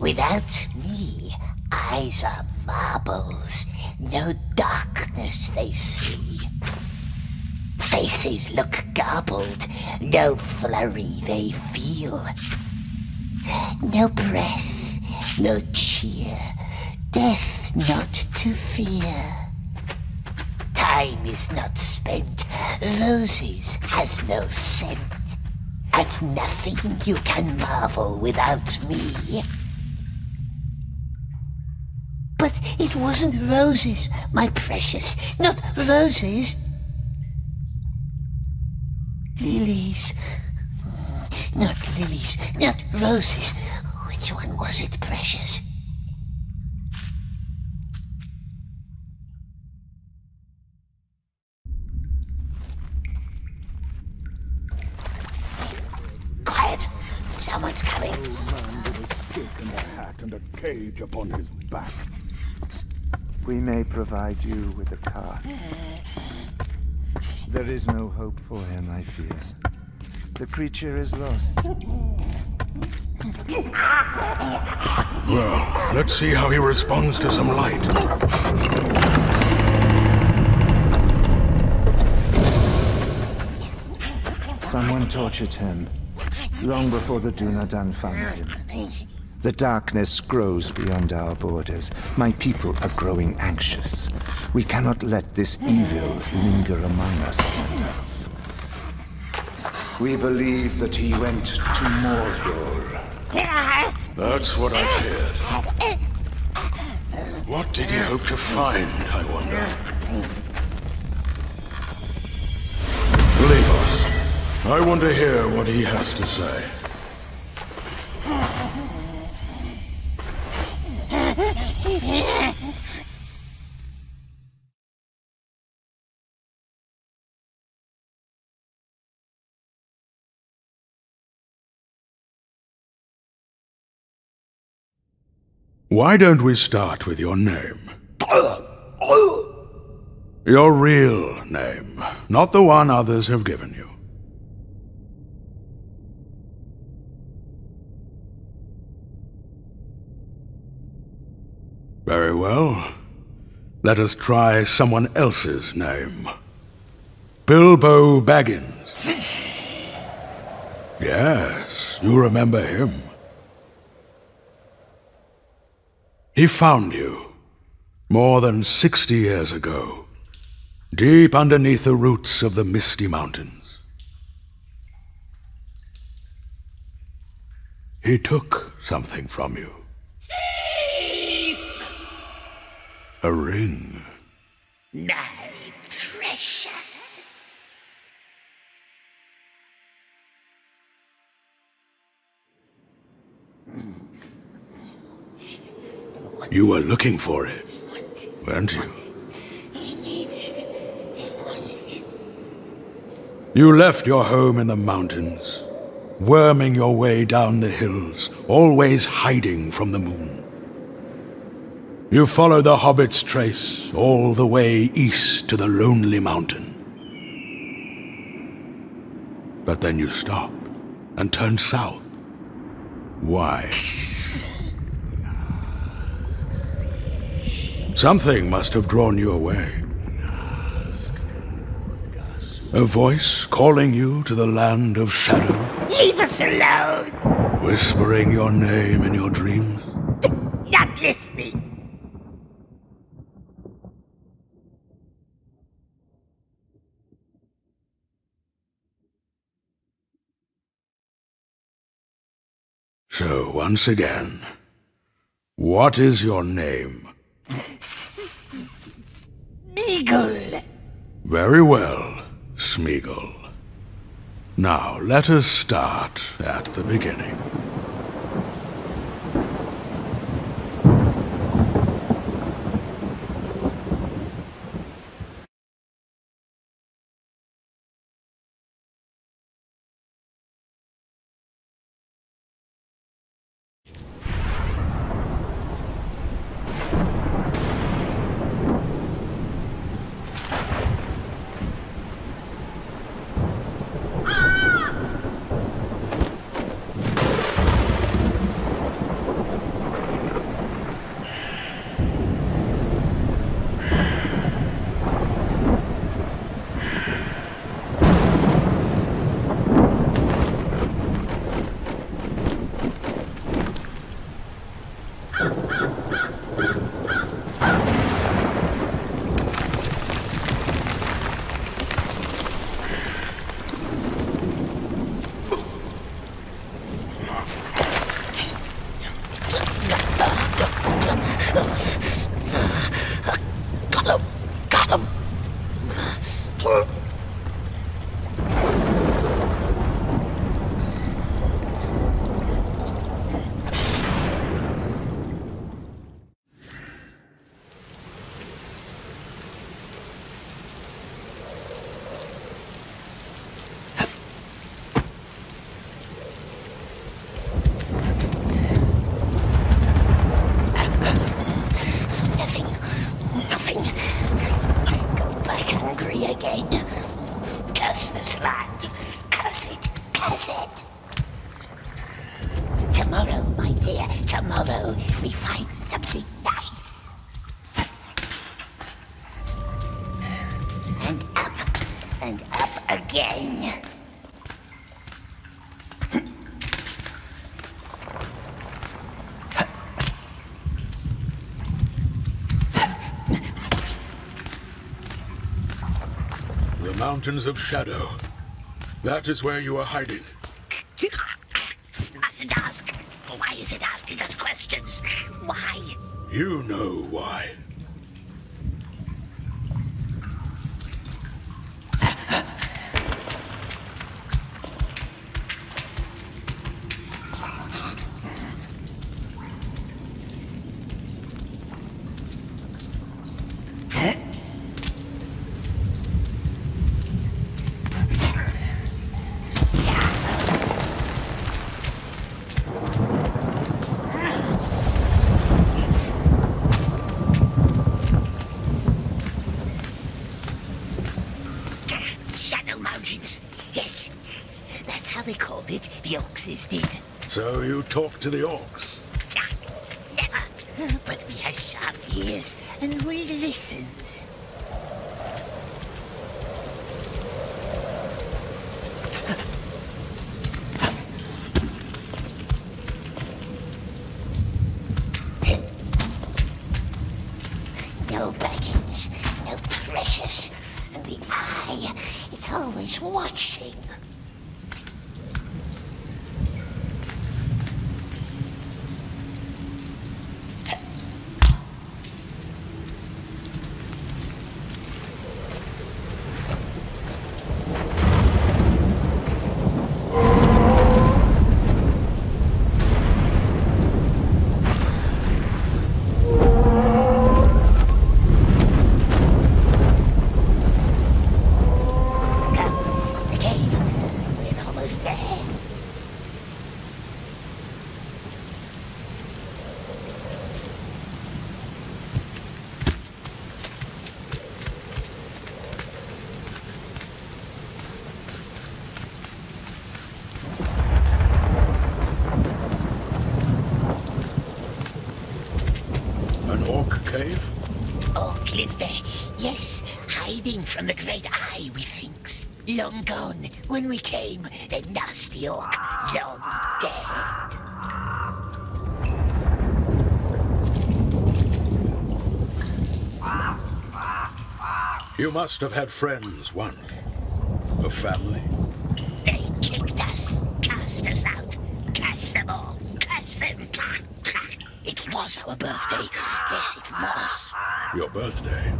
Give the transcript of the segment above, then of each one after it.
Without me, eyes are marbles. No darkness they see. Faces look garbled. No flurry they feel. No breath, no cheer. Death not to fear. Time is not spent. Roses has no scent. At nothing you can marvel without me. But it wasn't roses, my precious. Not roses. Lilies. Not lilies, not roses. Which one was it, precious? Quiet! Someone's coming. stick and a hat and a cage upon his back. We may provide you with a cart. There is no hope for him, I fear. The creature is lost. Well, let's see how he responds to some light. Someone tortured him, long before the Dunadan found him. The darkness grows beyond our borders. My people are growing anxious. We cannot let this evil linger among us Earth. We believe that he went to Mordor. That's what I feared. What did he hope to find, I wonder? Leave us. I want to hear what he has to say. Why don't we start with your name? Your real name, not the one others have given you. Very well. Let us try someone else's name. Bilbo Baggins. Yes, you remember him. He found you more than sixty years ago, deep underneath the roots of the Misty Mountains. He took something from you. A ring. My precious. You were looking for it, weren't you? You left your home in the mountains, worming your way down the hills, always hiding from the moon. You follow the hobbit's trace all the way east to the Lonely Mountain. But then you stop and turn south. Why? Something must have drawn you away. A voice calling you to the land of shadow, Leave us alone. whispering your name in your dreams. Not listening. So, once again, what is your name? Smeagol. Very well, Smeagol. Now, let us start at the beginning. Um. Mountains of Shadow. That is where you are hiding. Mustn't ask. Why is it asking us questions? Why? You know why. Shadow Mountains. Yes. That's how they called it. The Orcs did. So you talk to the orcs. Ah, Never. But we have sharp ears and we listens. No baggins, no precious, and the eye, it's always watching. Come, the cave. We're almost there. An orc cave? Orc live there. Yes, hiding from the great eye, we thinks. Long gone. When we came, the nasty orc, long dead. You must have had friends once. A family. They kicked us, cast us out, cast them all, cast them. It was our birthday. Yes, it was. Your birthday.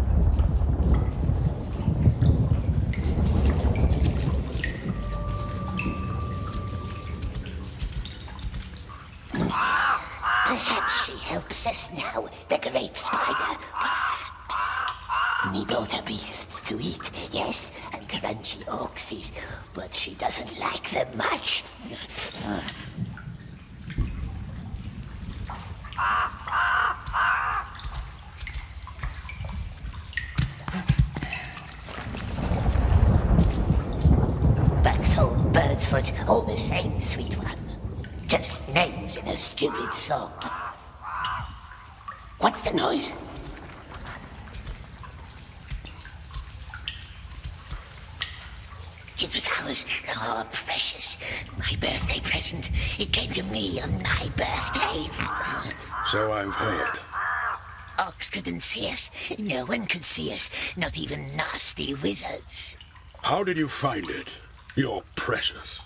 Us now, the great spider. Perhaps. We brought her beasts to eat, yes, and crunchy oxys, but she doesn't like them much. Buxhole, Birdsfoot, all the same, sweet one. Just names in a stupid song. What's the noise? It was ours. Oh, precious. My birthday present. It came to me on my birthday. So I've heard. Orcs couldn't see us. No one could see us. Not even nasty wizards. How did you find it? You're precious.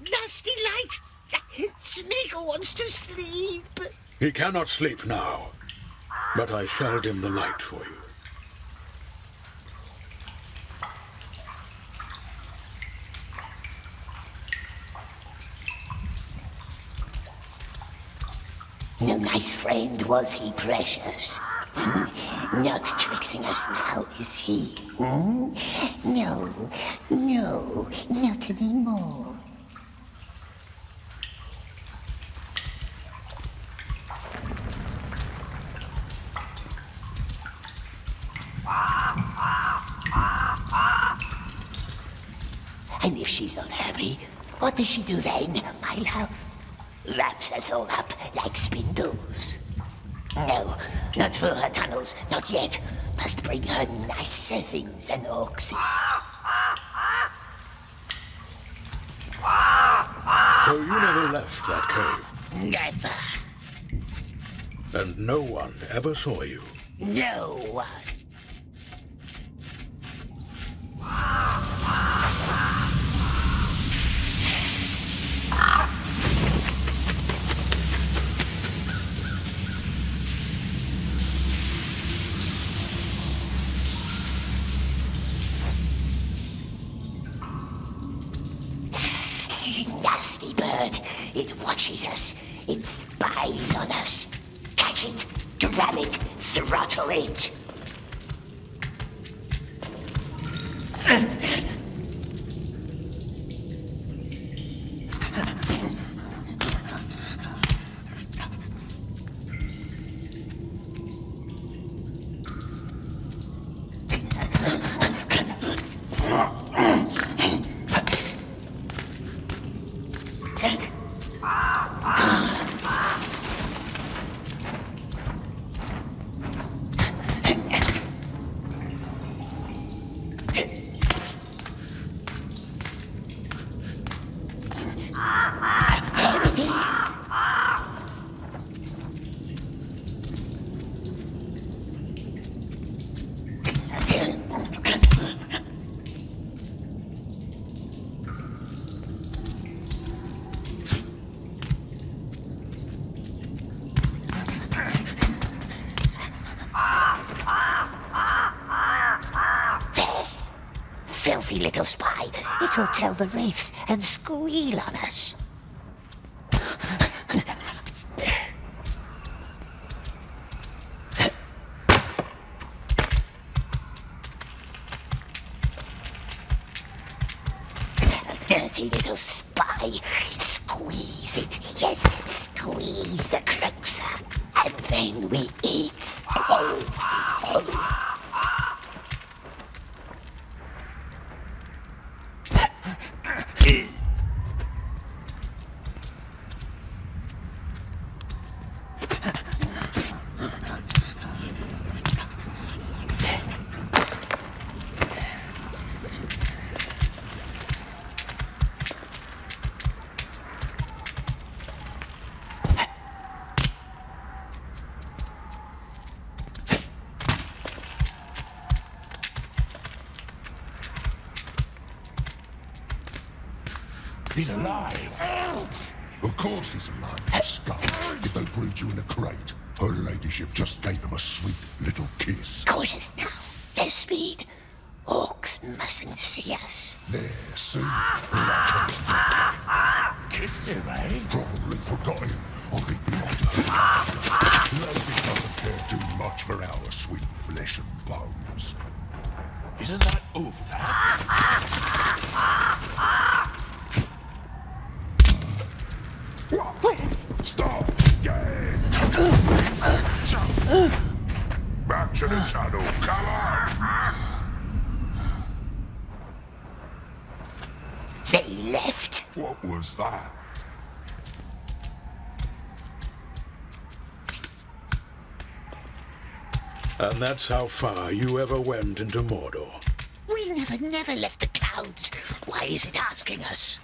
nasty light. Smeagol wants to sleep. He cannot sleep now. But I shall dim the light for you. No nice friend was he, precious. Not tricksing us now, is he? Hmm? No, no, not anymore. And if she's not happy, What does she do then, my love? Wraps us all up like spindles. No, not through her tunnels, not yet. Must bring her nicer things than orcses. So you never left that cave, Never. and no one ever saw you. No one. Tell the wraiths and squeal on us. Dirty little spy. Squeeze it. Yes, squeeze the crux. And then we eat. Oh, oh. He's alive. Of course he's alive, you scum. If they breed you in a crate, her just gave him a sweet little kiss. Cautious now. Less speed. Orcs mustn't see us. There, see? That comes Kissed him, eh? Probably forgot him, or he'd be on to Lady doesn't care too much for our sweet flesh and bones. Isn't that Ulfat? Stop! Yeah! Back to the tunnel, come on! They left. What was that? And that's how far you ever went into Mordor. We never, never left the clouds. Why is it asking us?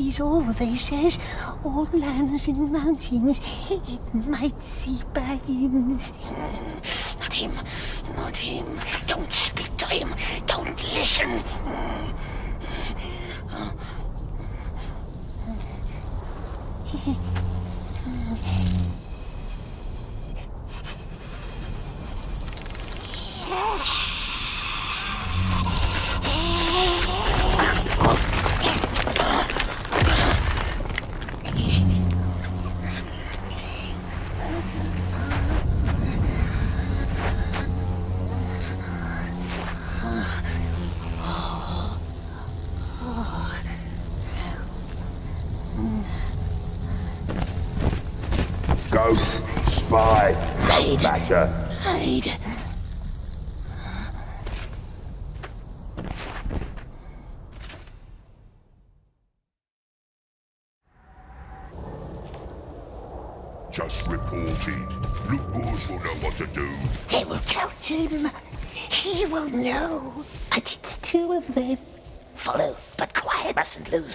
Ice is always says all lands and mountains. It might see Baggins. Not him, not him. Don't speak to him. Don't listen.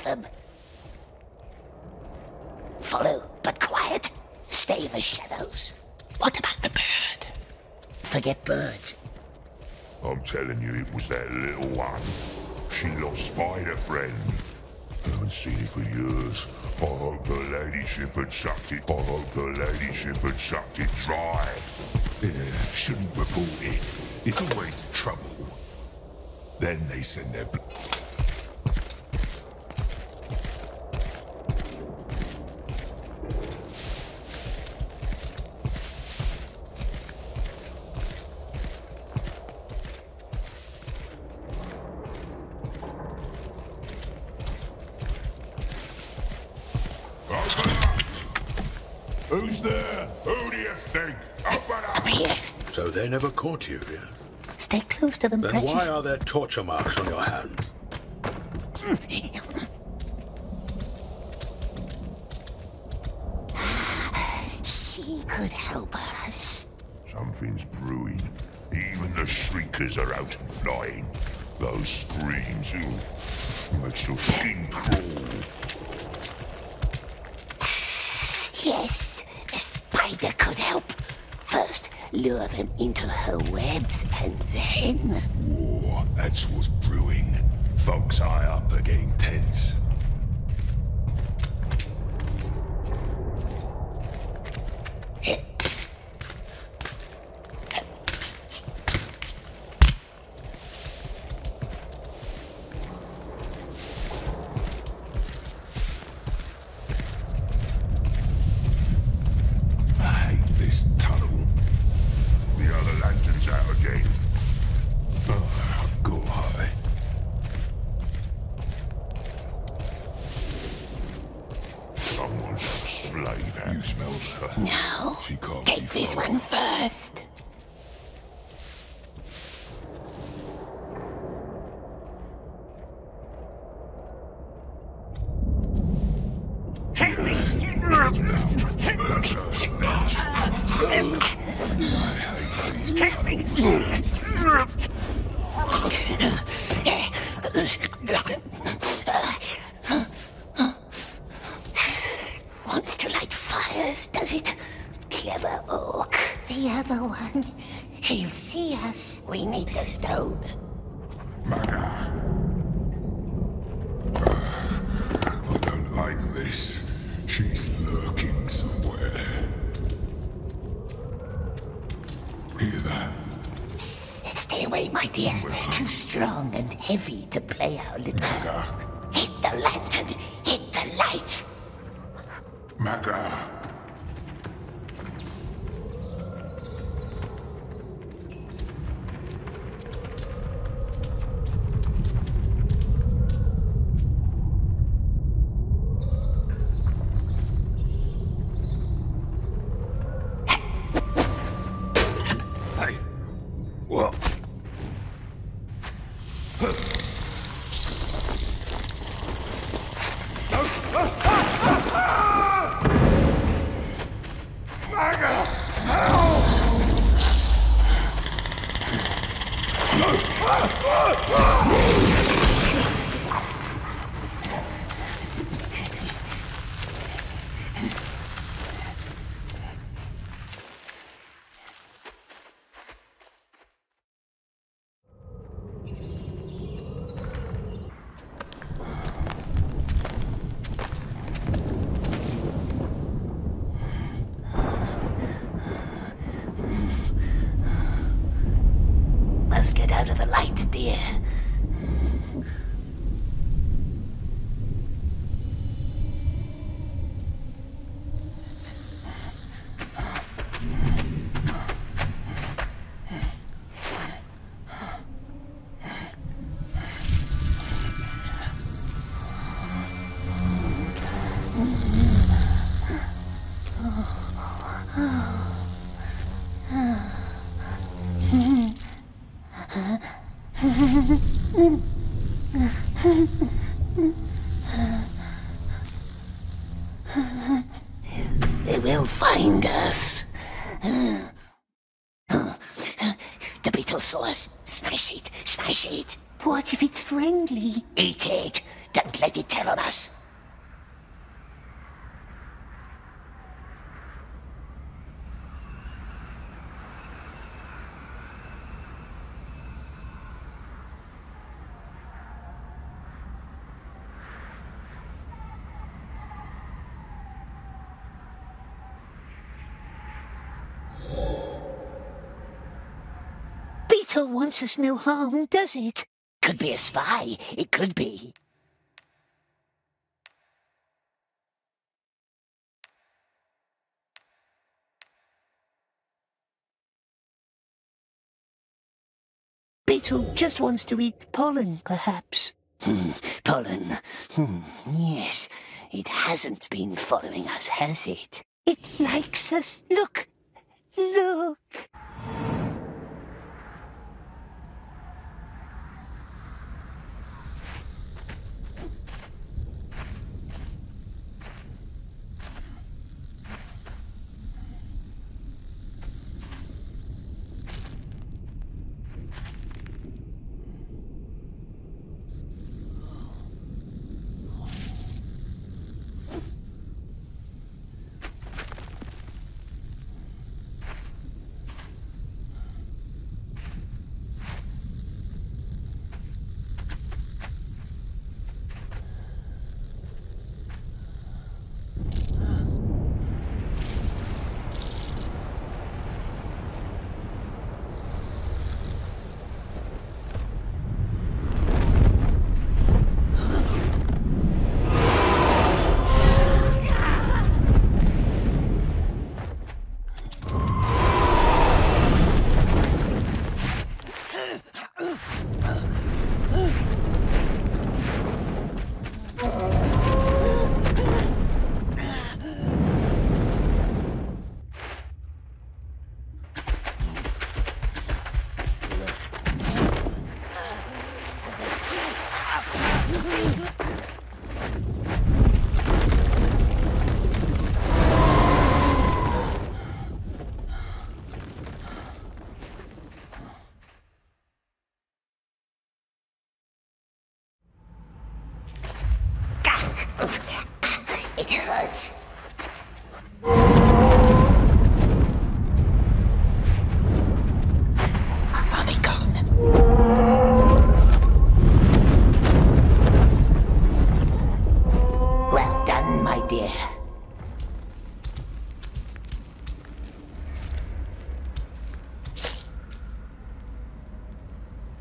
Them. Follow, but quiet. Stay in the shadows. What about the bird? Forget birds. I'm telling you, it was that little one. She lost Spider Friend. Haven't seen it for years. I hope the ladyship had sucked it. I hope the ladyship had sucked it dry. Yeah, shouldn't report it. It's always trouble. Then they send their... Bl- Open up! Who's there? Who do you think? Open up! Here, So they never caught you, yeah? stay close to them, Then precious. why are there torture marks on your hands? She could help us. Something's brewing. Even the shriekers are out and flying. Those screams, ooh, makes your skin crawl. Lure them into her webs, and then. War, that's what's brewing. Folks high up are getting tense. Slave You smell her. No, She can't take this far one off. first. They will find us. The beetle saw us. Smash it, smash it. What if it's friendly? Eat it. Don't let it tell on us. Wants us no harm, does it? Could be a spy. It could be. Beetle just wants to eat pollen, perhaps. Hmm, pollen. Hmm, yes. It hasn't been following us, has it? It likes us. Look. Look.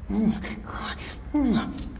The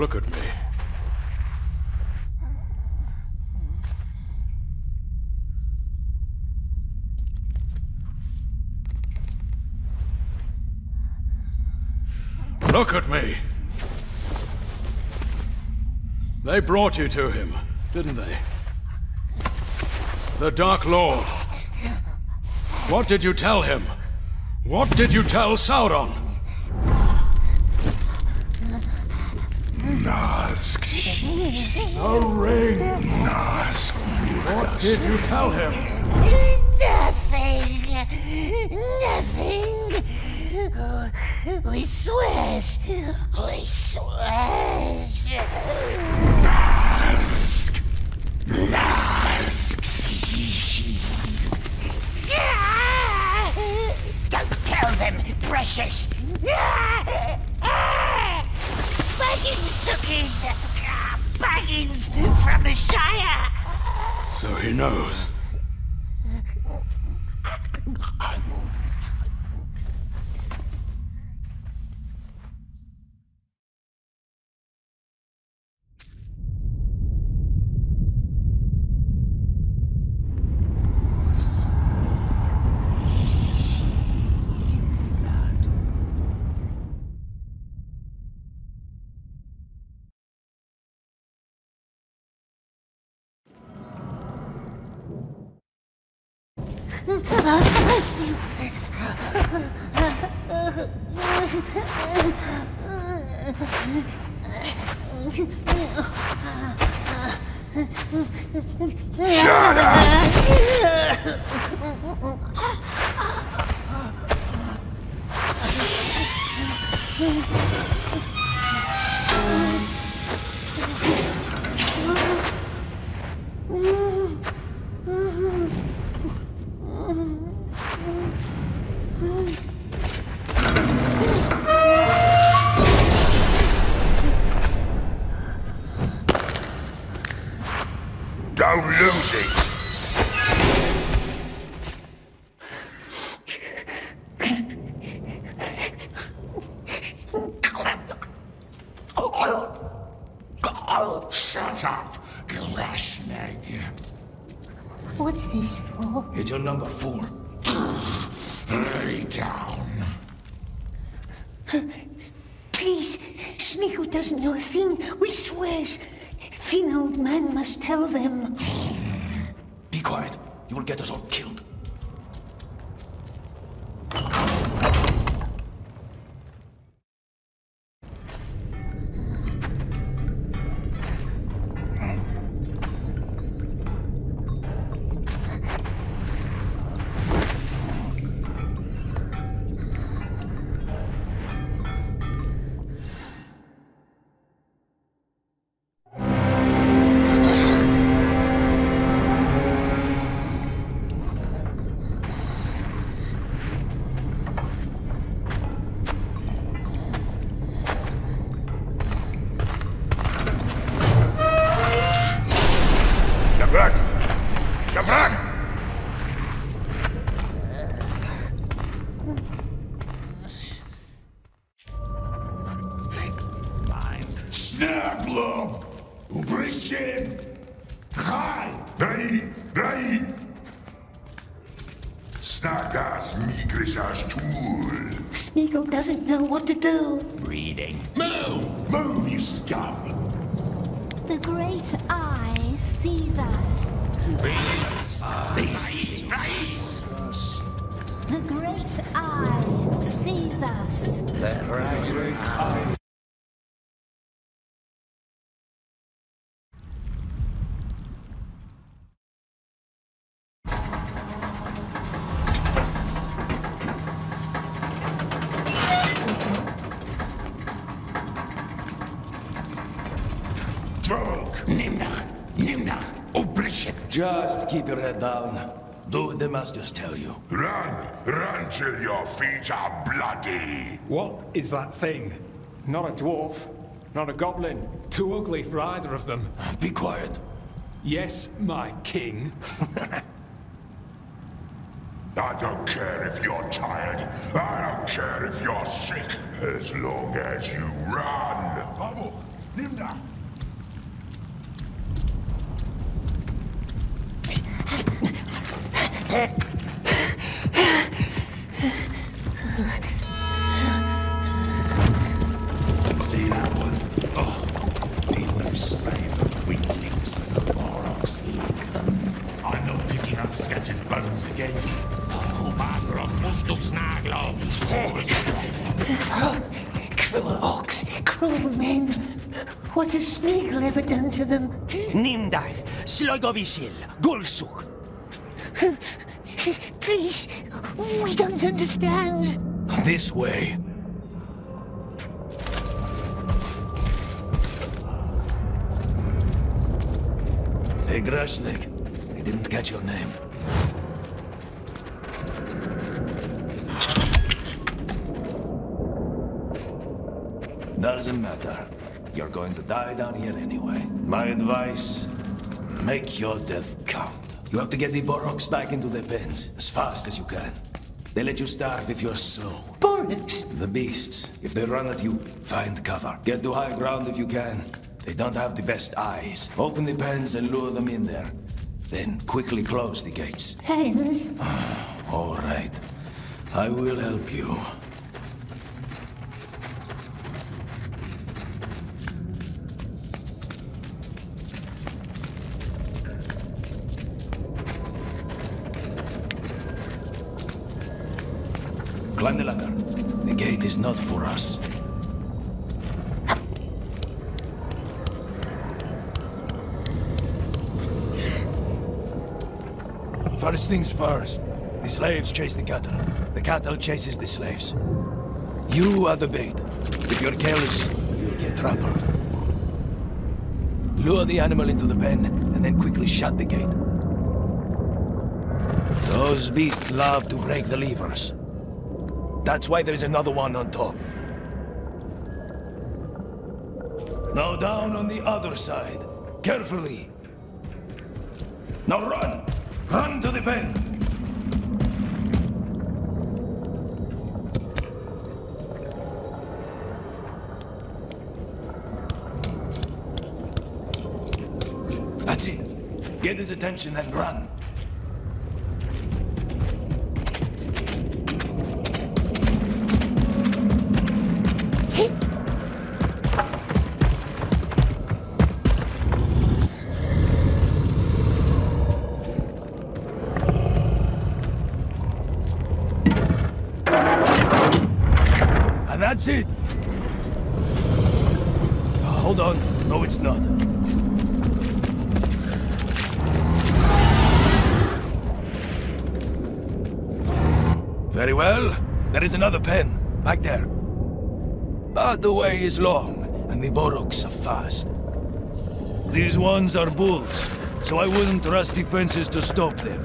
Look at me. Look at me. They brought you to him, didn't they? The Dark Lord. What did you tell him? What did you tell Sauron? Nazg. The ring. Nazg. What did you tell him? Nothing. Nothing. Oh, we swears. We swears. Nazg. Nazg. Don't tell them, precious. Baggins took it. Baggins from the Shire. So he knows. Shut up! Snablob! Ubrishin! Drei! Drei! Drei! Snagas migrisas tool! Smeagol doesn't know what to do. Reading. Move! Move, you scum! The great eye sees us. The great eye sees us. Drog! Nimnach! Nimnach! Ubrishin! Just keep your head down. Do what the masters tell you. Run! Run till your feet are bloody! What is that thing? Not a dwarf, not a goblin. Too ugly for either of them. Be quiet. Yes, my king. I don't care if you're tired. I don't care if you're sick. As long as you run. Bubble! Nimda! See that one? These little slaves are weaklings. Morocks like them. I'm not picking up scattered bones against Oh, Barbara, Musto Snaglo. Cruel orcs, cruel men. What has Smeagol ever done to them? Nimdai, Slogovishil, Gulsuk. We don't understand. This way. Hey, Grashnik. I didn't catch your name. Doesn't matter. You're going to die down here anyway. My advice, make your death count. You have to get the Boroks back into their pens as fast as you can. They let you starve if you're slow. Bollocks! The beasts, if they run at you, find cover. Get to high ground if you can. They don't have the best eyes. Open the pens and lure them in there. Then quickly close the gates. Hens? All right. I will help you. Climb the ladder. The gate is not for us. First things first. The slaves chase the cattle. The cattle chases the slaves. You are the bait. If you're careless, you'll get trampled. Lure the animal into the pen, and then quickly shut the gate. Those beasts love to break the levers. That's why there's another one on top. Now down on the other side. Carefully. Now run! Run to the pen! That's it. Get his attention and run. That's it. Oh, hold on. No, it's not. Very well. There is another pen. Back there. But the way is long, and the Boroks are fast. These ones are bulls, so I wouldn't trust the fences to stop them.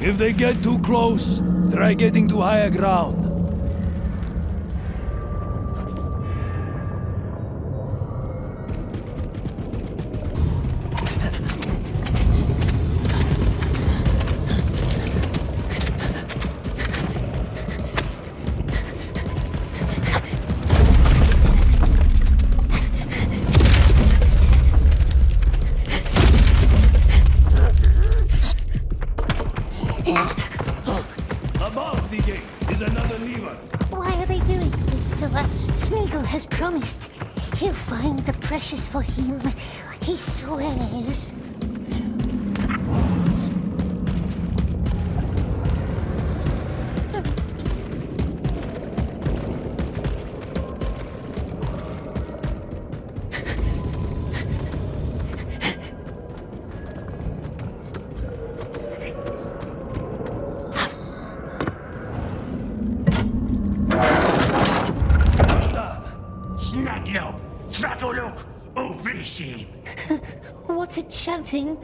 If they get too close, try getting to higher ground.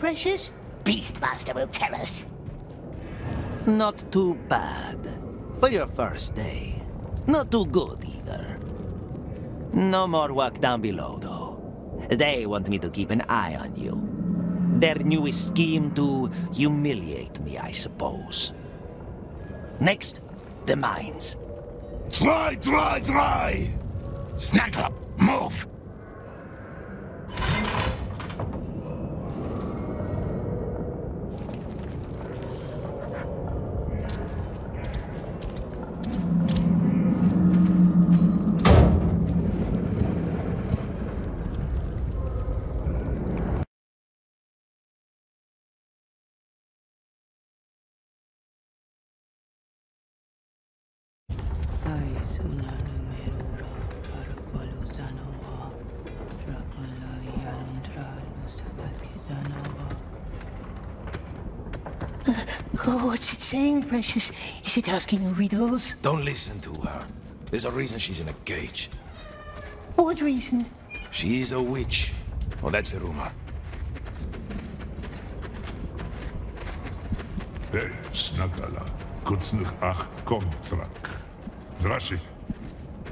Precious? Beastmaster will tell us. Not too bad. For your first day. Not too good either. No more work down below, though. They want me to keep an eye on you. Their newest scheme to humiliate me, I suppose. Next, the mines. Try, try, try! Snaglob, move. Saying, Precious? Is it asking riddles? Don't listen to her. There's a reason she's in a cage. What reason? She's a witch. Well, that's the rumor. Hej, snagala. Kucnych ach kontrak. Drashi.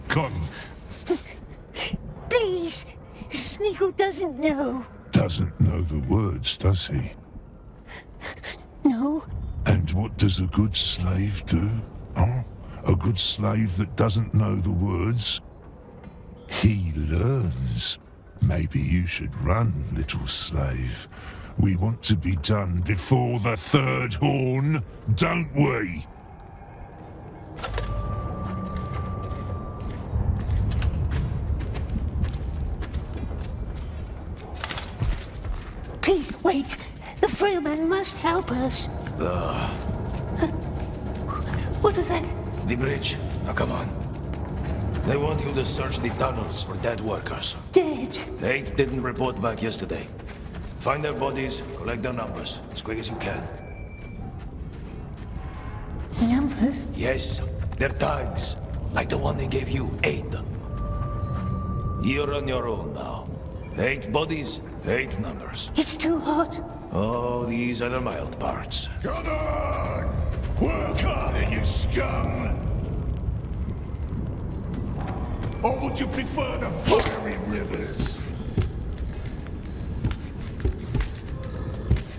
Kon. Please! Smeagol doesn't know. Doesn't know the words, does he? What does a good slave do? Huh? A good slave that doesn't know the words? He learns. Maybe you should run, little slave. We want to be done before the third horn, don't we? Please, wait. The frail man must help us. The... What was that? The bridge. Now come on. They want you to search the tunnels for dead workers. Dead? Eight didn't report back yesterday. Find their bodies, collect their numbers, as quick as you can. Numbers? Yes, their tags, like the one they gave you, eight. You're on your own now. Eight bodies, eight numbers. It's too hot. Oh, these are the mild parts. Come on! Work harder, you scum! Or would you prefer the fiery rivers?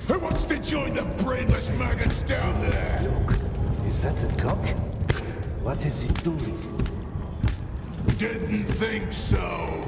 Who wants to join the brainless maggots down there? Look, is that the goblin? What is it doing? Didn't think so.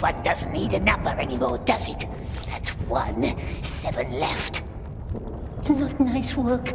This one doesn't need a number anymore, does it? That's one. Seven left. Not nice work.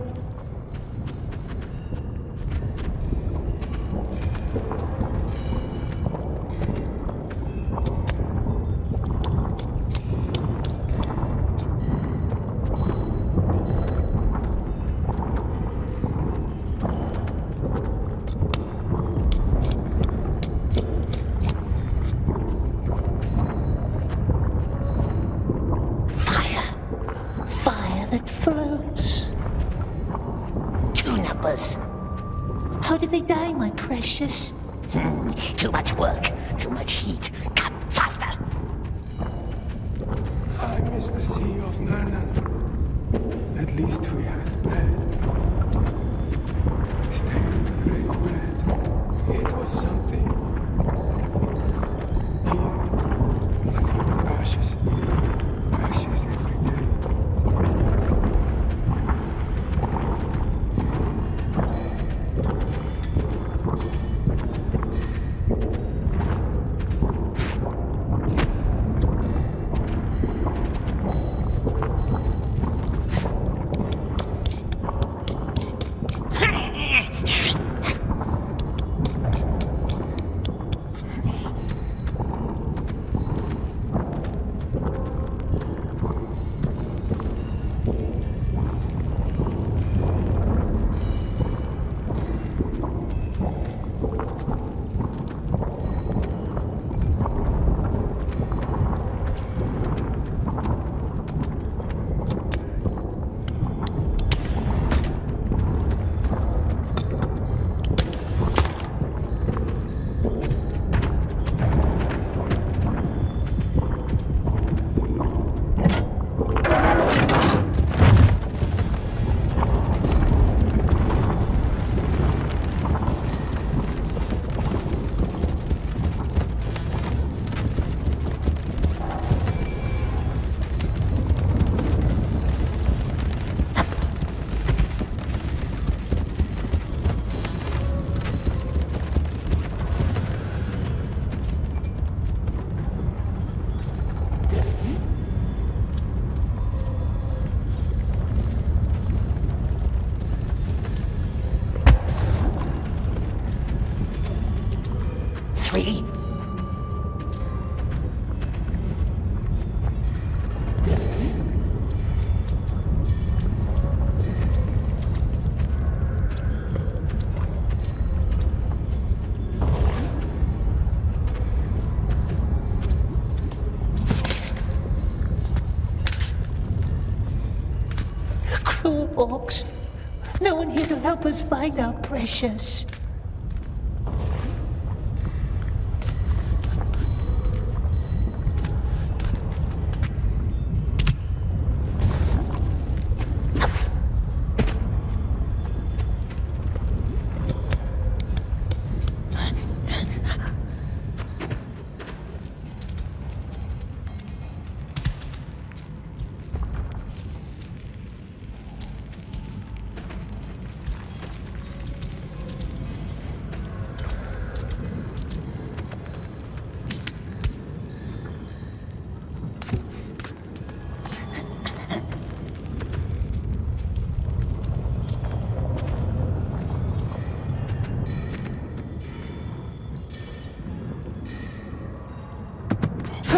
Help us find our precious.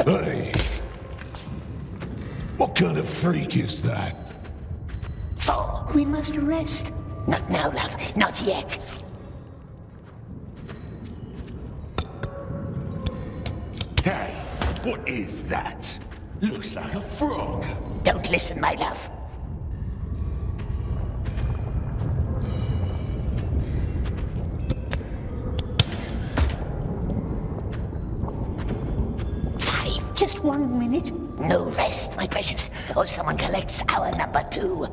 Hey! What kind of freak is that? Four. We must rest. Not now, love. Not yet. Hey, what is that? Looks like a frog. Don't listen, my love. Minute. No rest, my precious, or someone collects our number two.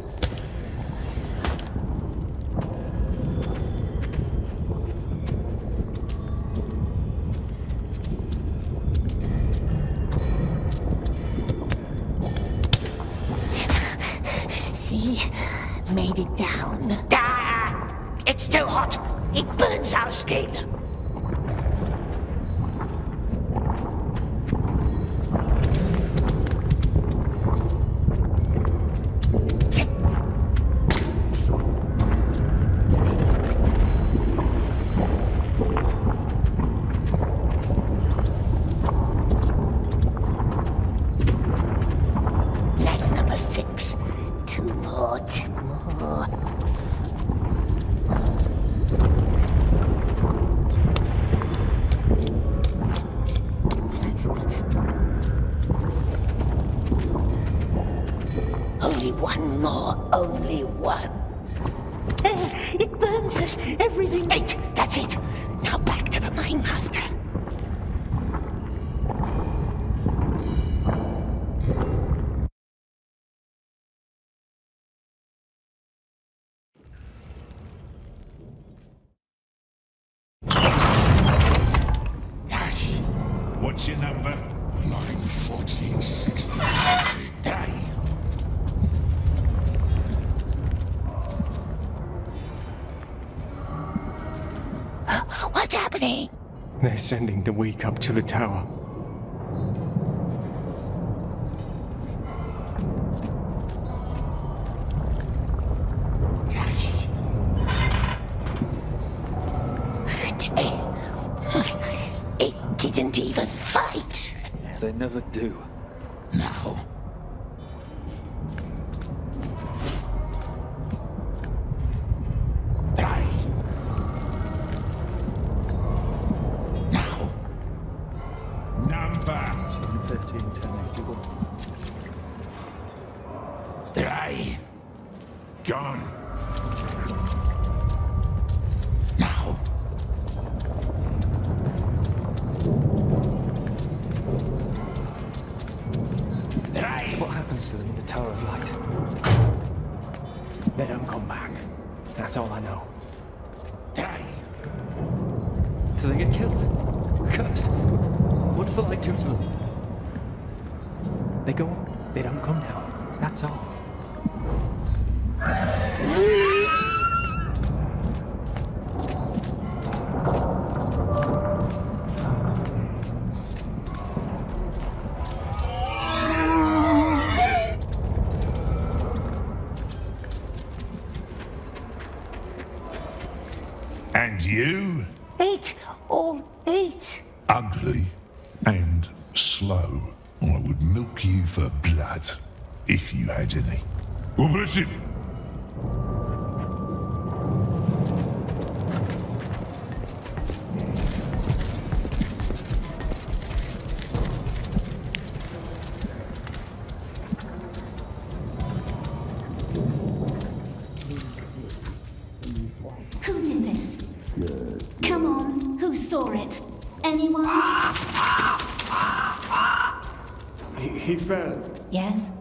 What's your number? Line 1460. Hey, What's happening? They're sending the weak up to the tower. Never do. Yes,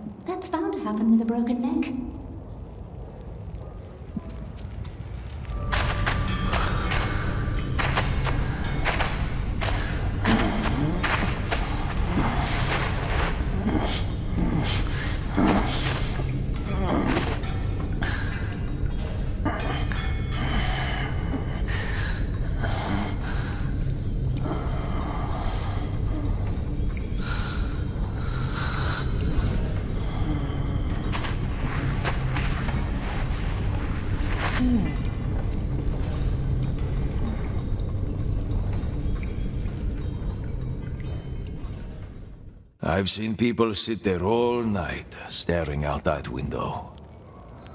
I've seen people sit there all night, staring out that window.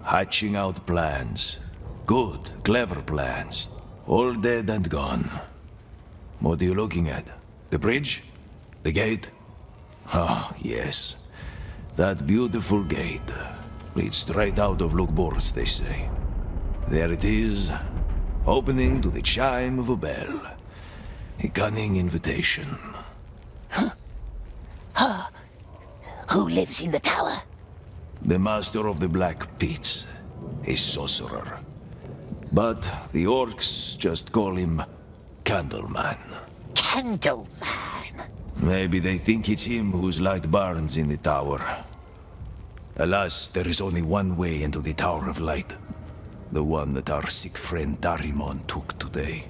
Hatching out plans. Good, clever plans. All dead and gone. What are you looking at? The bridge? The gate? Ah, yes. That beautiful gate. Leads straight out of Lugbúrz, they say. There it is, opening to the chime of a bell. A cunning invitation. Huh? Who lives in the tower? The master of the Black Pits. A sorcerer. But the orcs just call him Candleman. Candleman? Maybe they think it's him whose light burns in the tower. Alas, there is only one way into the Tower of Light. The one that our sick friend Darimon took today.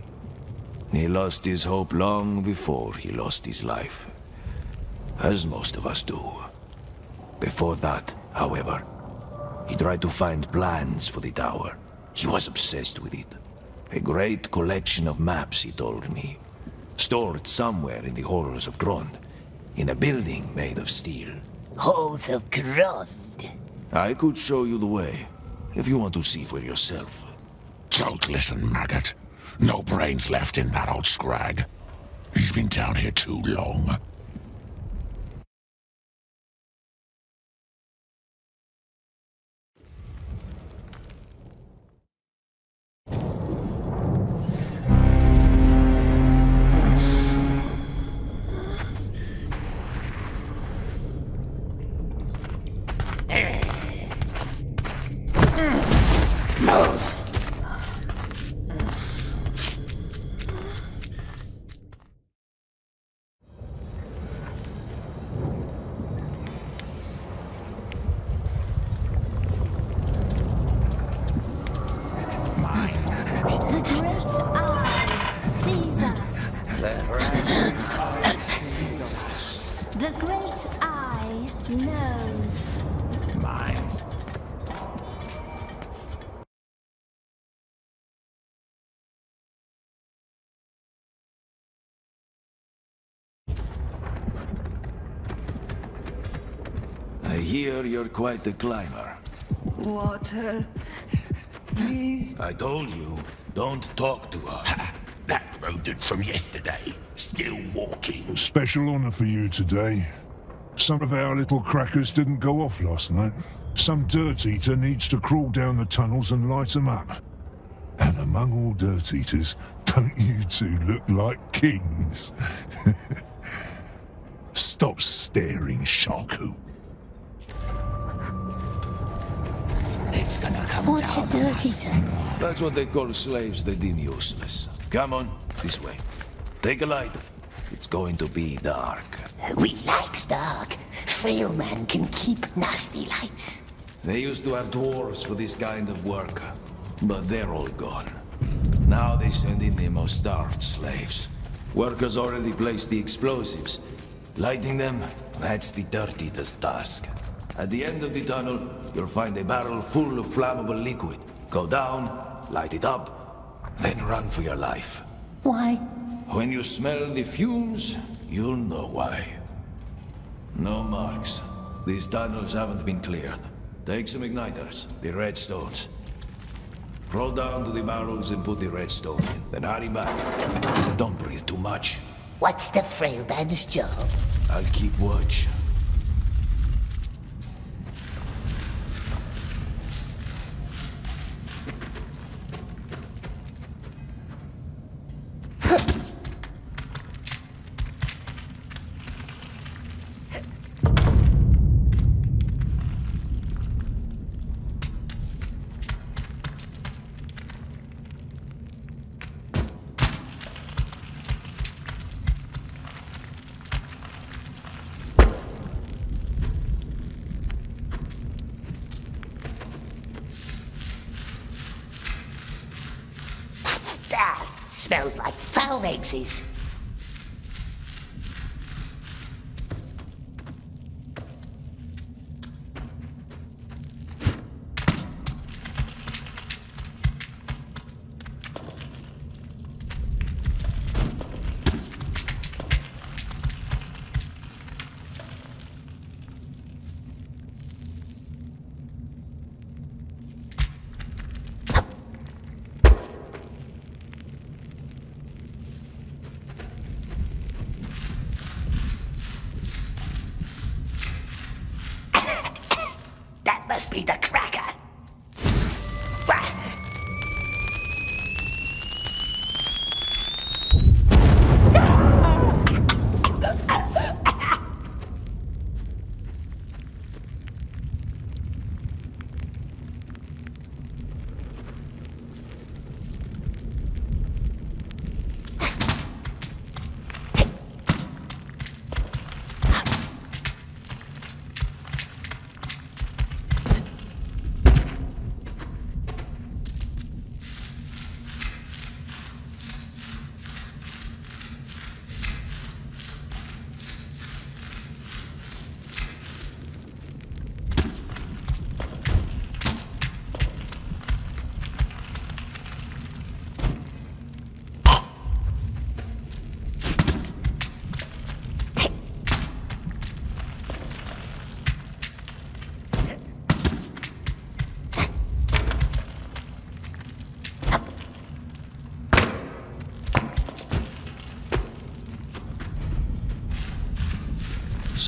He lost his hope long before he lost his life. As most of us do. Before that, however, he tried to find plans for the tower. He was obsessed with it. A great collection of maps, he told me. Stored somewhere in the halls of Grond. In a building made of steel. Halls of Grond? I could show you the way, if you want to see for yourself. Don't listen, maggot. No brains left in that old scrag. He's been down here too long. Hear you're quite a climber. Water. Please. I told you, don't talk to her. That rodent from yesterday, still walking. Special honor for you today. Some of our little crackers didn't go off last night. Some dirt eater needs to crawl down the tunnels and light them up. And among all dirt eaters, don't you two look like kings? Stop staring, Shaku. It's gonna come What's a dirt eater? That's what they call slaves they deem useless. Come on, this way. Take a light. It's going to be dark. We likes dark. Frail man can keep nasty lights. They used to have dwarves for this kind of work, but they're all gone. Now they send in the most starved slaves. Workers already placed the explosives. Lighting them, that's the dirtiest task. At the end of the tunnel, you'll find a barrel full of flammable liquid. Go down, light it up, then run for your life. Why? When you smell the fumes, you'll know why. No marks. These tunnels haven't been cleared. Take some igniters, the redstones. Roll down to the barrels and put the redstone in. Then hurry back. Don't breathe too much. What's the frail man's job? I'll keep watch.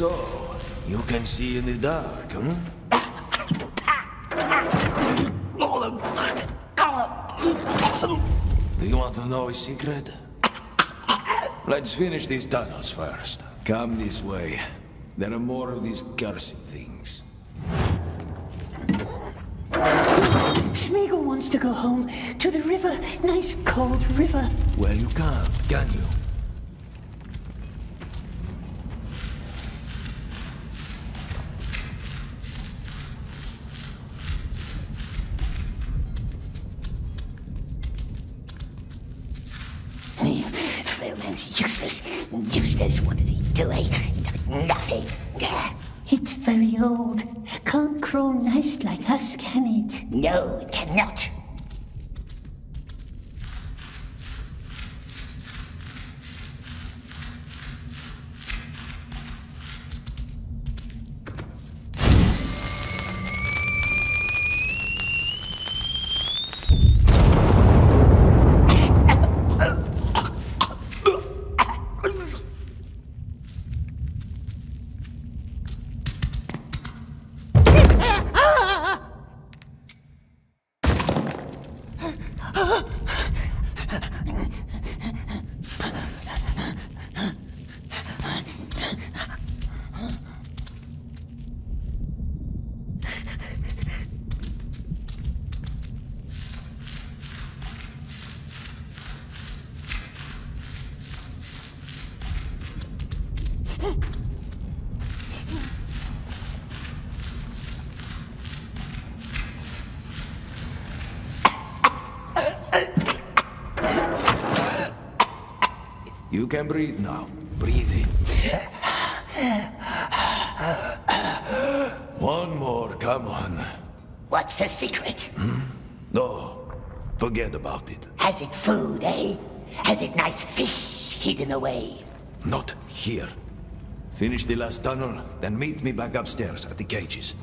So, you can see in the dark, huh? Do you want to know a secret? Let's finish these tunnels first. Come this way. There are more of these cursed things. Smeagol wants to go home to the river. Nice cold river. Well, you can't, can you? Can breathe now. Breathe in. One more, come on. What's the secret? No, forget about it. Has it food, eh? Has it nice fish? hidden away. Not here. Finish the last tunnel, then meet me back upstairs at the cages.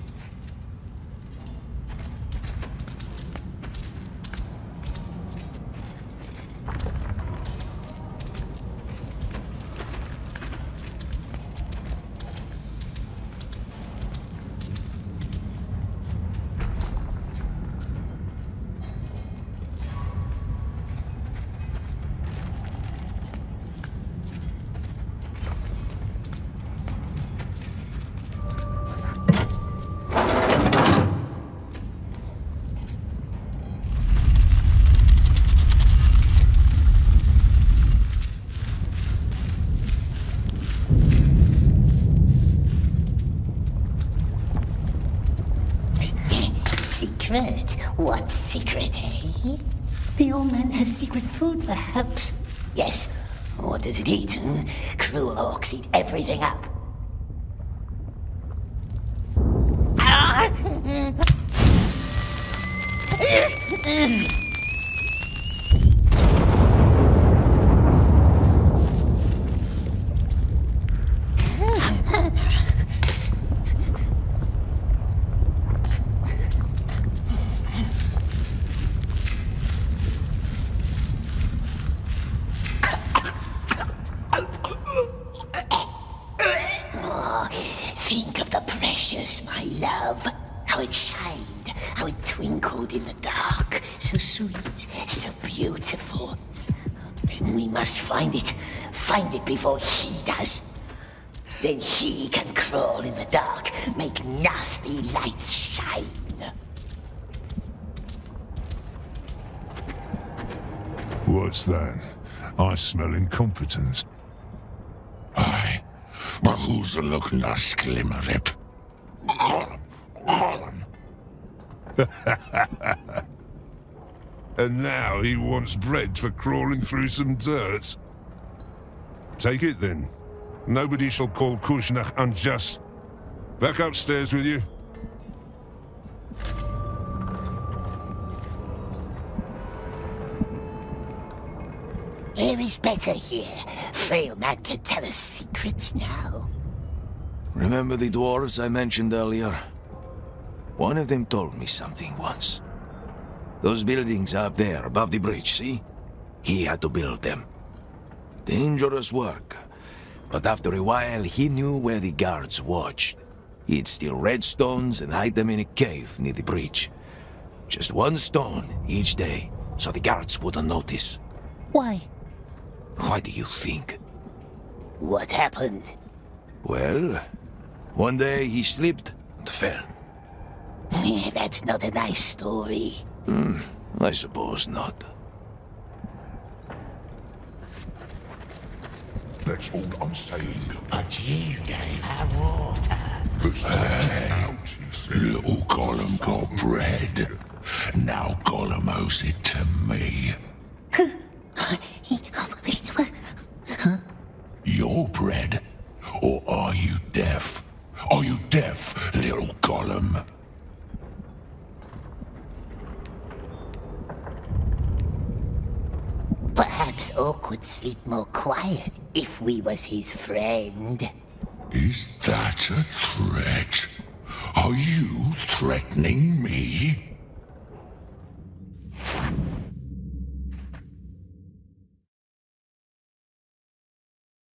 Smell incompetence. Aye, but who's a look nas glimmerip? Gollum, Gollum. and now he wants bread for crawling through some dirt. Take it then. Nobody shall call Kushnach unjust. Back upstairs with you. Is better here. Frail man can tell us secrets now. Remember the dwarves I mentioned earlier? One of them told me something once. Those buildings up there above the bridge, see? He had to build them. Dangerous work. But after a while, he knew where the guards watched. He'd steal red stones and hide them in a cave near the bridge. Just one stone each day, so the guards wouldn't notice. Why? Why do you think? What happened? Well, one day he slipped and fell. That's not a nice story. Hmm, I suppose not. That's all I'm saying. But you gave her water. The stone's out. Little Gollum got bread. Now Gollum owes it to me. Your bread? Or are you deaf? Are you deaf, little Gollum? Perhaps Orc would sleep more quiet if we was his friend. Is that a threat? Are you threatening me?